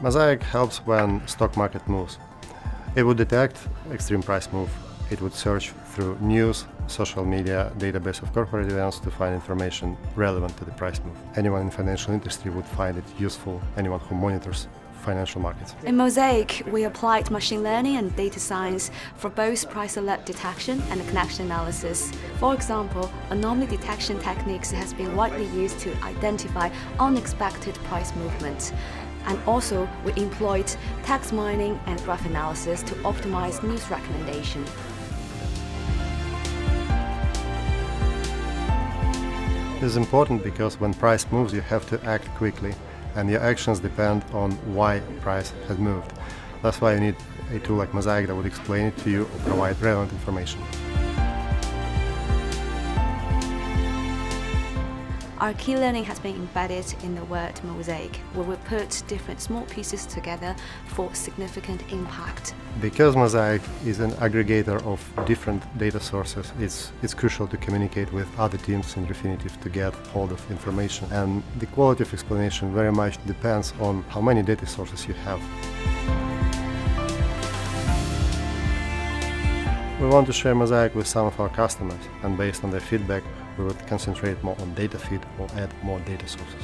Mosaic helps when stock market moves. It would detect extreme price move. It would search through news, social media, database of corporate events to find information relevant to the price move. Anyone in financial industry would find it useful, anyone who monitors financial markets. In Mosaic, we applied machine learning and data science for both price alert detection and connection analysis. For example, anomaly detection techniques has been widely used to identify unexpected price movements. And also, we employed text mining and graph analysis to optimize news recommendation. This is important because when price moves, you have to act quickly and your actions depend on why price has moved. That's why you need a tool like Mosaic that would explain it to you or provide relevant information. Our key learning has been embedded in the word mosaic, where we put different small pieces together for significant impact. Because Mosaic is an aggregator of different data sources, it's, it's crucial to communicate with other teams in Refinitiv to get hold of information. And the quality of explanation very much depends on how many data sources you have. We want to share Mosaic with some of our customers, and based on their feedback, we would concentrate more on data feed or add more data sources.